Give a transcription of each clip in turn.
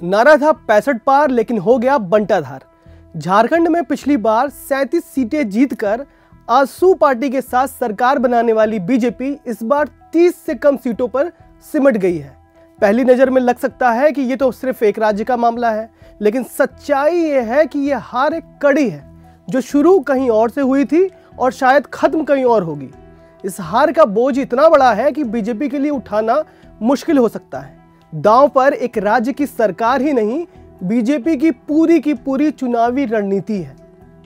नारा था पैंसठ पार, लेकिन हो गया बंटाधार। झारखंड में पिछली बार सैंतीस सीटें जीतकर आसू पार्टी के साथ सरकार बनाने वाली बीजेपी इस बार 30 से कम सीटों पर सिमट गई है। पहली नज़र में लग सकता है कि ये तो सिर्फ़ एक राज्य का मामला है, लेकिन सच्चाई ये है कि ये हार एक कड़ी है, जो शुरू कहीं और से हुई थी और शायद खत्म कहीं और होगी। इस हार का बोझ इतना बड़ा है कि बीजेपी के लिए उठाना मुश्किल हो सकता है। दांव पर एक राज्य की सरकार ही नहीं बीजेपी की पूरी की पूरी चुनावी रणनीति है।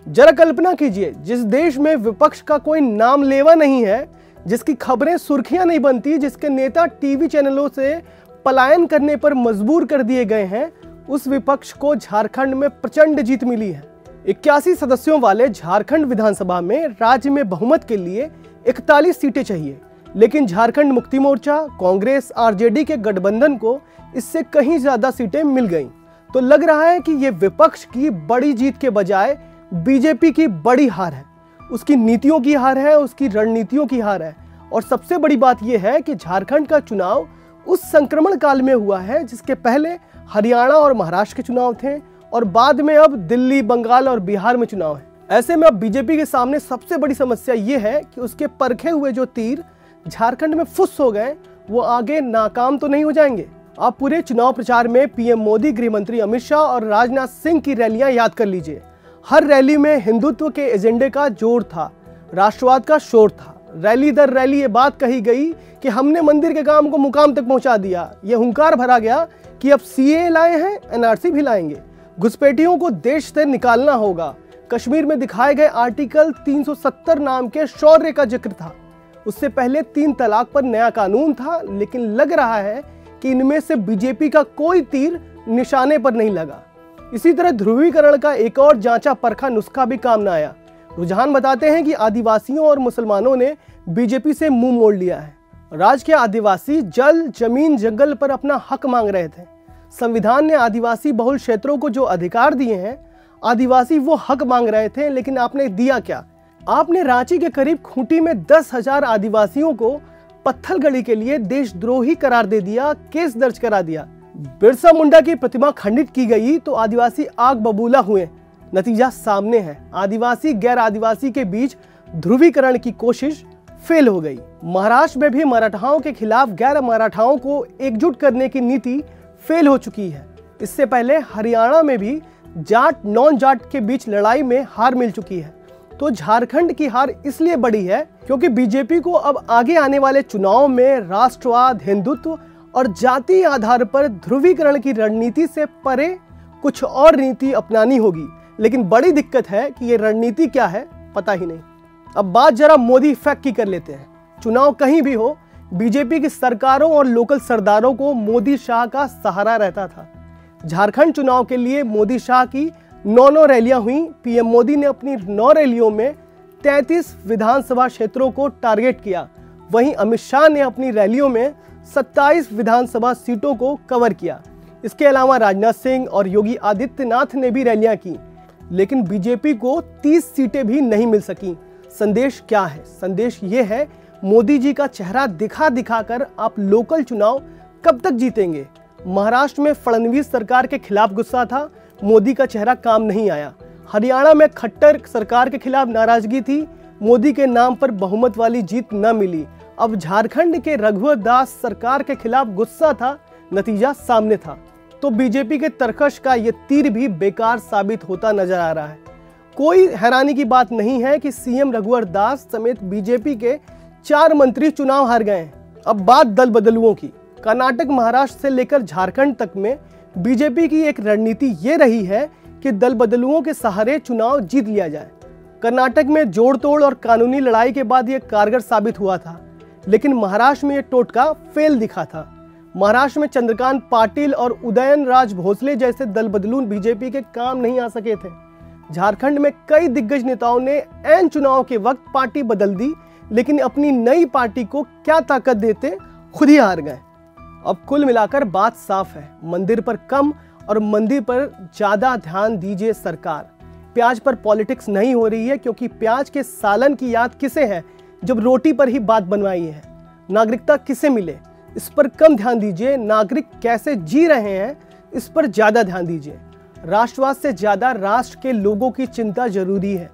जरा कल्पना कीजिए, जिस देश में विपक्ष का कोई नाम लेवा नहीं है, जिसकी खबरें सुर्खियाँ नहीं बनती, जिसके नेता टीवी चैनलों से पलायन करने पर मजबूर कर दिए गए हैं, उस विपक्ष को झारखंड में प्रचंड जीत मिली है। इक्यासी सदस्यों वाले झारखंड विधानसभा में राज्य में बहुमत के लिए इकतालीस सीटें चाहिए। लेकिन झारखंड मुक्ति मोर्चा, कांग्रेस, आरजेडी के गठबंधन को इससे कहीं ज़्यादा सीटें मिल गईं। तो लग रहा है कि ये विपक्ष की बड़ी जीत के बजाय बीजेपी की बड़ी हार है। उसकी नीतियों की हार है, उसकी रणनीतियों की हार है। और सबसे बड़ी बात यह है कि झारखंड का चुनाव उस संक्रमण काल में हुआ है, जिसके पहले हरियाणा और महाराष्ट्र के चुनाव थे और बाद में अब दिल्ली, बंगाल और बिहार में चुनाव है। ऐसे में अब बीजेपी के सामने सबसे बड़ी समस्या ये है कि उसके परखे हुए जो तीर झारखंड में फुस हो गए, वो आगे नाकाम तो नहीं हो जाएँगे। आप पूरे चुनाव प्रचार में पीएम मोदी गृह मंत्री अमित शाह और राजनाथ सिंह की रैलियाँ याद कर लीजिए। हर रैली में हिंदुत्व के एजेंडे का ज़ोर था, राष्ट्रवाद का शोर था। रैली दर रैली ये बात कही गई कि हमने मंदिर के काम को मुकाम तक पहुँचा दिया। ये हुंकार भरा गया कि अब सीए लाए हैं, एनआरसी भी लाएँगे। घुसपैठियों को देश से निकालना होगा। कश्मीर में दिखाए गए आर्टिकल 370 नाम के शौर्य का ज़िक्र था। उससे पहले तीन तलाक पर नया कानून था, लेकिन लग रहा है कि इनमें से बीजेपी का कोई तीर निशाने पर नहीं लगा। इसी तरह ध्रुवीकरण का एक और जांचा परखा नुस्खा भी काम न आया। रुझान बताते हैं कि आदिवासियों और मुसलमानों ने बीजेपी से मुँह मोड़ लिया है। राज्य के आदिवासी जल, ज़मीन, जंगल पर अपना हक मांग रहे थे। संविधान ने आदिवासी बहुल क्षेत्रों को जो अधिकार दिए हैं, आदिवासी वो हक मांग रहे थे, लेकिन आपने दिया क्या? आपने रांची के करीब खूंटी में दस हज़ार आदिवासियों को पत्थलगड़ी के लिए देशद्रोही करार दे दिया, केस दर्ज करा दिया। बिरसा मुंडा की प्रतिमा खंडित की गई तो आदिवासी आग बबूला हुए। नतीजा सामने है। आदिवासी, गैर आदिवासी के बीच ध्रुवीकरण की कोशिश फेल हो गई। महाराष्ट्र में भी मराठाओं के खिलाफ गैर मराठाओं को एकजुट करने की नीति फेल हो चुकी है। इससे पहले हरियाणा में भी जाट, नॉन जाट के बीच लड़ाई में हार मिल चुकी है। तो झारखंड की हार इसलिए बड़ी है क्योंकि बीजेपी को अब आगे आने वाले चुनाव में राष्ट्रवाद, हिंदुत्व और जाति आधार पर ध्रुवीकरण की रणनीति से परे कुछ और नीति अपनानी होगी। लेकिन बड़ी दिक्कत है कि ये रणनीति क्या है, पता ही नहीं। अब बात जरा मोदी फैक्ट की कर लेते हैं। चुनाव कहीं भी हो, बीजेपी की सरकारों और लोकल सरदारों को मोदी शाह का सहारा रहता था। झारखंड चुनाव के लिए मोदी शाह की नौ नौ रैलियाँ हुई। पीएम मोदी ने अपनी नौ रैलियों में 33 विधानसभा क्षेत्रों को टारगेट किया। वहीं अमित शाह ने अपनी रैलियों में 27 विधानसभा सीटों को कवर किया। इसके अलावा राजनाथ सिंह और योगी आदित्यनाथ ने भी रैलियाँ की। लेकिन बीजेपी को 30 सीटें भी नहीं मिल सकी। संदेश क्या है? संदेश ये है, मोदी जी का चेहरा दिखा दिखा कर आप लोकल चुनाव कब तक जीतेंगे? महाराष्ट्र में फडणवीस सरकार के खिलाफ गुस्सा था मोदी का चेहरा काम नहीं आया। हरियाणा में खट्टर सरकार के खिलाफ नाराज़गी थी। मोदी के नाम पर बहुमत वाली जीत न मिली। अब झारखंड के रघुवर दास सरकार के खिलाफ गुस्सा था, नतीजा सामने था। तो बीजेपी के तरकश का ये तीर भी बेकार साबित होता नज़र आ रहा है। कोई हैरानी की बात नहीं है कि सीएम रघुवर दास समेत बीजेपी के चार मंत्री चुनाव हार गए अब बात दल बदलुओं की। कर्नाटक, महाराष्ट्र से लेकर झारखंड तक में बीजेपी की एक रणनीति ये रही है कि दल बदलुओं के सहारे चुनाव जीत लिया जाए। कर्नाटक में जोड़ तोड़ और कानूनी लड़ाई के बाद यह कारगर साबित हुआ था, लेकिन महाराष्ट्र में यह टोटका फेल दिखा था। महाराष्ट्र में चंद्रकांत पाटिल और उदयन राज भोसले जैसे दल बदलून बीजेपी के काम नहीं आ सके थे। झारखंड में कई दिग्गज नेताओं ने एन चुनाव के वक्त पार्टी बदल दी, लेकिन अपनी नई पार्टी को क्या ताकत देते, खुद ही हार गए। अब कुल मिलाकर बात साफ़ है। मंदिर पर कम और मंदिर पर ज़्यादा ध्यान दीजिए सरकार। प्याज पर पॉलिटिक्स नहीं हो रही है क्योंकि प्याज के सालन की याद किसे है जब रोटी पर ही बात बनवाई है? नागरिकता किसे मिले? इस पर कम ध्यान दीजिए। नागरिक कैसे जी रहे हैं, इस पर ज़्यादा ध्यान दीजिए। राष्ट्रवाद से ज़्यादा राष्ट्र के लोगों की चिंता ज़रूरी है।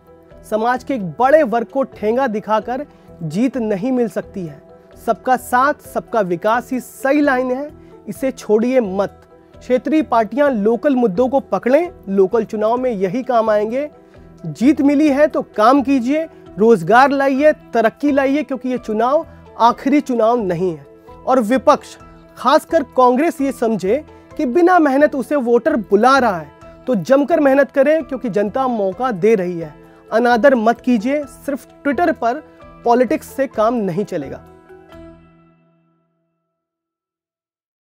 समाज के एक बड़े वर्ग को ठेंगा दिखाकर जीत नहीं मिल सकती है। सबका साथ, सबका विकास ही सही लाइन है। इसे छोड़िए मत। क्षेत्रीय पार्टियाँ लोकल मुद्दों को पकड़ें, लोकल चुनाव में यही काम आएँगे। जीत मिली है तो काम कीजिए, रोज़गार लाइए, तरक्की लाइए, क्योंकि ये चुनाव आखिरी चुनाव नहीं है। और विपक्ष, खासकर कांग्रेस ये समझे कि बिना मेहनत उसे वोटर बुला रहा है। तो जमकर मेहनत करें, क्योंकि जनता मौका दे रही है। अनादर मत कीजिए, सिर्फ़ ट्विटर पर पॉलिटिक्स से काम नहीं चलेगा।